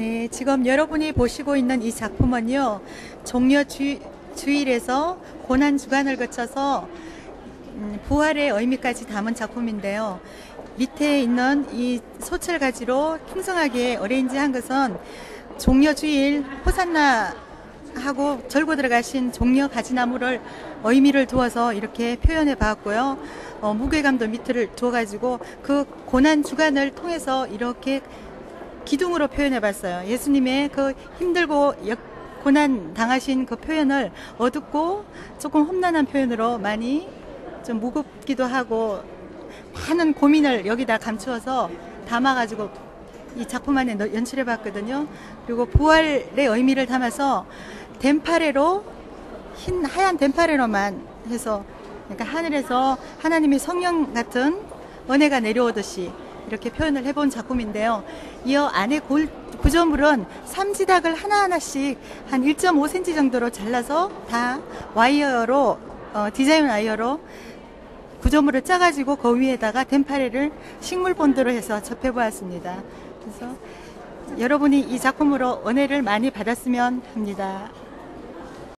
네, 지금 여러분이 보시고 있는 이 작품은요, 종려 주, 주일에서 고난 주간을 거쳐서 음, 부활의 의미까지 담은 작품인데요. 밑에 있는 이 소철 가지로 풍성하게 어레인지한 것은 종려 주일 호산나 하고 절고 들어가신 종려 가지나무를 의미를 두어서 이렇게 표현해 봤고요. 어, 무게감도 밑을 두어가지고 그 고난 주간을 통해서 이렇게 기둥으로 표현해 봤어요. 예수님의 그 힘들고 역, 고난 당하신 그 표현을 어둡고 조금 험난한 표현으로 많이 좀 무겁기도 하고 많은 고민을 여기다 감추어서 담아가지고 이 작품 안에 넣- 연출해 봤거든요. 그리고 부활의 의미를 담아서 덴파레로 흰 하얀 덴파레로만 해서 그러니까 하늘에서 하나님의 성령 같은 은혜가 내려오듯이 이렇게 표현을 해본 작품인데요. 이 안에 골, 구조물은 삼지닭을 하나하나씩 한 1.5cm 정도로 잘라서 다 와이어로 어, 디자인 와이어로 구조물을 짜가지고 그 위에다가 덴파레를 식물 본드로 해서 접해보았습니다. 그래서 여러분이 이 작품으로 은혜를 많이 받았으면 합니다.